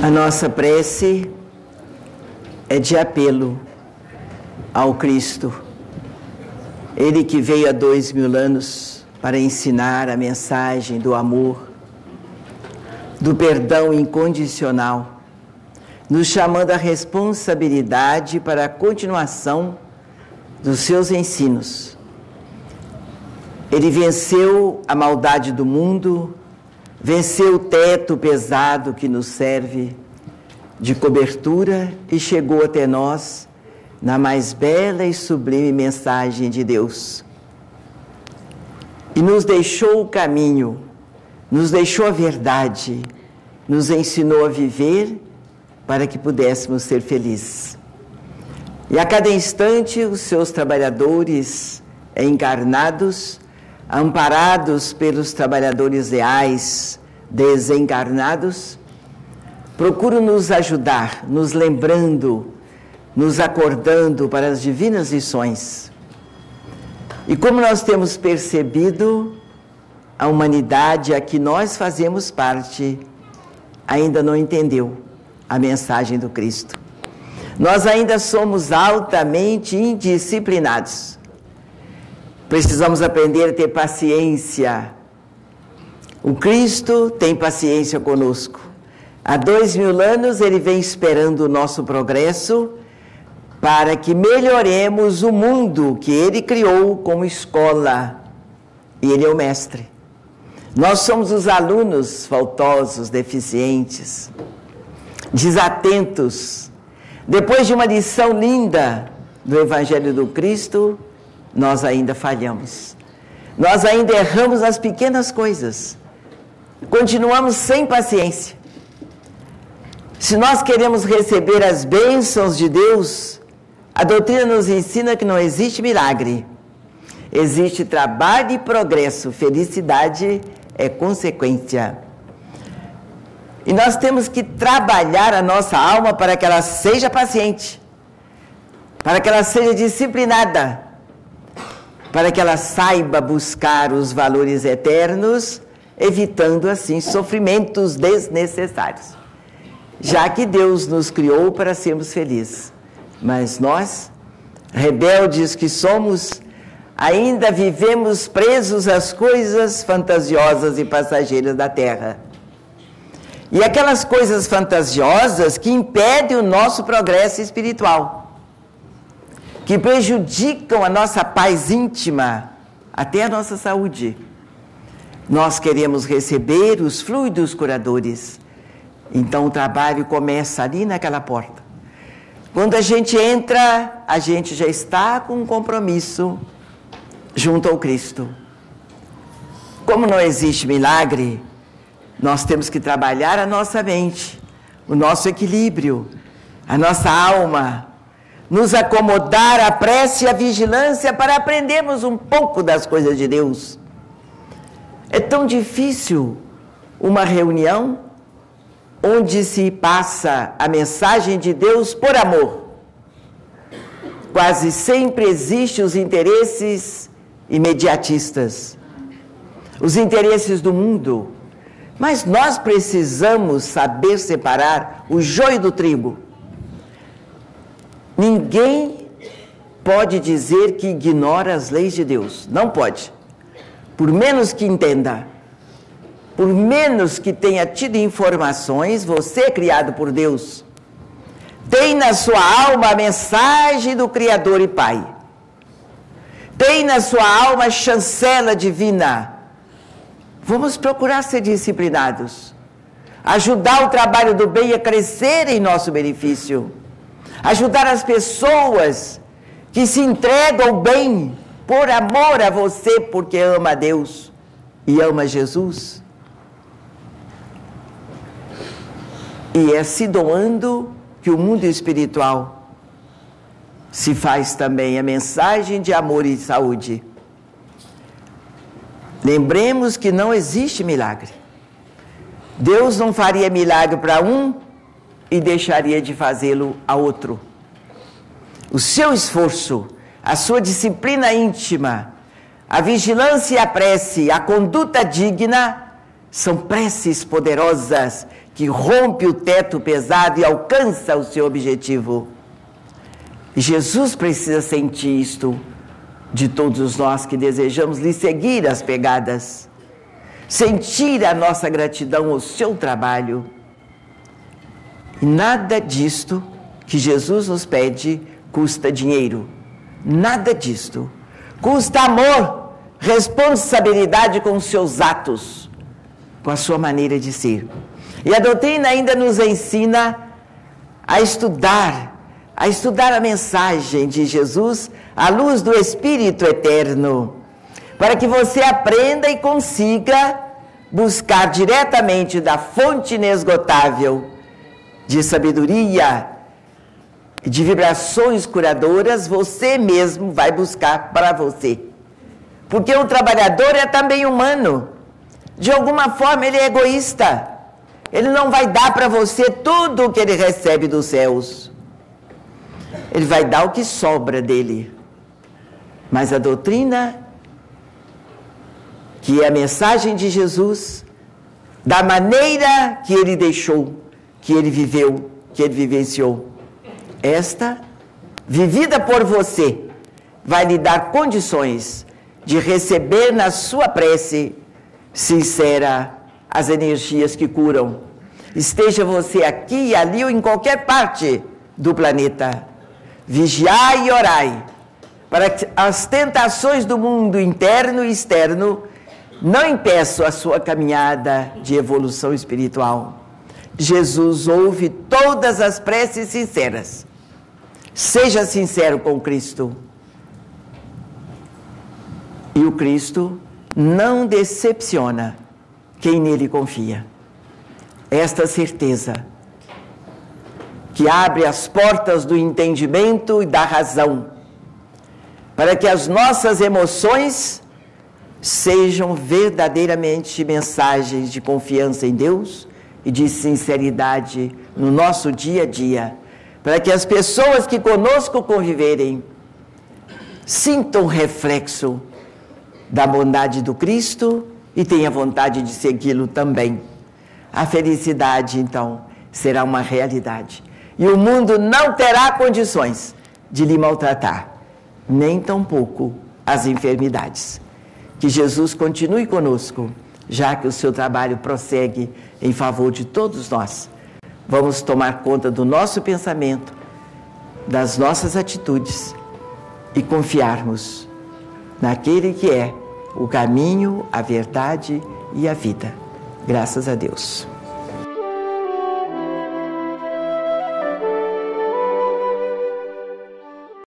A nossa prece é de apelo ao Cristo, Ele que veio há dois mil anos para ensinar a mensagem do amor, do perdão incondicional, nos chamando à responsabilidade para a continuação dos seus ensinos. Ele venceu a maldade do mundo, venceu o teto pesado que nos serve de cobertura e chegou até nós na mais bela e sublime mensagem de Deus. E nos deixou o caminho, nos deixou a verdade, nos ensinou a viver para que pudéssemos ser felizes. E a cada instante os seus trabalhadores encarnados amparados pelos trabalhadores reais desencarnados, procuram nos ajudar, nos lembrando, nos acordando para as divinas lições. E como nós temos percebido, a humanidade a que nós fazemos parte ainda não entendeu a mensagem do Cristo. Nós ainda somos altamente indisciplinados Precisamos aprender a ter paciência. O Cristo tem paciência conosco. Há dois mil anos ele vem esperando o nosso progresso para que melhoremos o mundo que ele criou como escola. E ele é o mestre. Nós somos os alunos faltosos, deficientes, desatentos. Depois de uma lição linda do Evangelho do Cristo, nós ainda falhamos. Nós ainda erramos nas pequenas coisas. Continuamos sem paciência. Se nós queremos receber as bênçãos de Deus, a doutrina nos ensina que não existe milagre. Existe trabalho e progresso. Felicidade é consequência. E nós temos que trabalhar a nossa alma para que ela seja paciente, para que ela seja disciplinada para que ela saiba buscar os valores eternos, evitando assim sofrimentos desnecessários. Já que Deus nos criou para sermos felizes, mas nós, rebeldes que somos, ainda vivemos presos às coisas fantasiosas e passageiras da terra. E aquelas coisas fantasiosas que impedem o nosso progresso espiritual que prejudicam a nossa paz íntima, até a nossa saúde. Nós queremos receber os fluidos curadores. Então o trabalho começa ali naquela porta. Quando a gente entra, a gente já está com um compromisso junto ao Cristo. Como não existe milagre, nós temos que trabalhar a nossa mente, o nosso equilíbrio, a nossa alma, nos acomodar à prece e à vigilância para aprendermos um pouco das coisas de Deus. É tão difícil uma reunião onde se passa a mensagem de Deus por amor. Quase sempre existem os interesses imediatistas, os interesses do mundo. Mas nós precisamos saber separar o joio do trigo Ninguém pode dizer que ignora as leis de Deus. Não pode. Por menos que entenda, por menos que tenha tido informações, você é criado por Deus. Tem na sua alma a mensagem do Criador e Pai. Tem na sua alma a chancela divina. Vamos procurar ser disciplinados. Ajudar o trabalho do bem a crescer em nosso benefício ajudar as pessoas que se entregam bem por amor a você, porque ama Deus e ama Jesus. E é se doando que o mundo espiritual se faz também a mensagem de amor e saúde. Lembremos que não existe milagre. Deus não faria milagre para um e deixaria de fazê-lo a outro. O seu esforço, a sua disciplina íntima, a vigilância e a prece, a conduta digna, são preces poderosas que rompe o teto pesado e alcança o seu objetivo. Jesus precisa sentir isto de todos nós que desejamos lhe seguir as pegadas, sentir a nossa gratidão ao seu trabalho. E nada disto que Jesus nos pede custa dinheiro. Nada disto. Custa amor, responsabilidade com os seus atos, com a sua maneira de ser. E a doutrina ainda nos ensina a estudar, a estudar a mensagem de Jesus à luz do Espírito Eterno, para que você aprenda e consiga buscar diretamente da fonte inesgotável de sabedoria de vibrações curadoras, você mesmo vai buscar para você. Porque o trabalhador é também humano. De alguma forma ele é egoísta. Ele não vai dar para você tudo o que ele recebe dos céus. Ele vai dar o que sobra dele. Mas a doutrina, que é a mensagem de Jesus, da maneira que ele deixou, que ele viveu, que ele vivenciou, esta, vivida por você, vai lhe dar condições de receber na sua prece sincera as energias que curam. Esteja você aqui, ali ou em qualquer parte do planeta. Vigiai e orai, para que as tentações do mundo interno e externo não impeçam a sua caminhada de evolução espiritual. Jesus ouve todas as preces sinceras Seja sincero com Cristo. E o Cristo não decepciona quem nele confia. Esta certeza que abre as portas do entendimento e da razão, para que as nossas emoções sejam verdadeiramente mensagens de confiança em Deus e de sinceridade no nosso dia a dia para que as pessoas que conosco conviverem sintam reflexo da bondade do Cristo e tenham vontade de segui-lo também. A felicidade, então, será uma realidade. E o mundo não terá condições de lhe maltratar, nem tampouco as enfermidades. Que Jesus continue conosco, já que o seu trabalho prossegue em favor de todos nós vamos tomar conta do nosso pensamento, das nossas atitudes e confiarmos naquele que é o caminho, a verdade e a vida. Graças a Deus.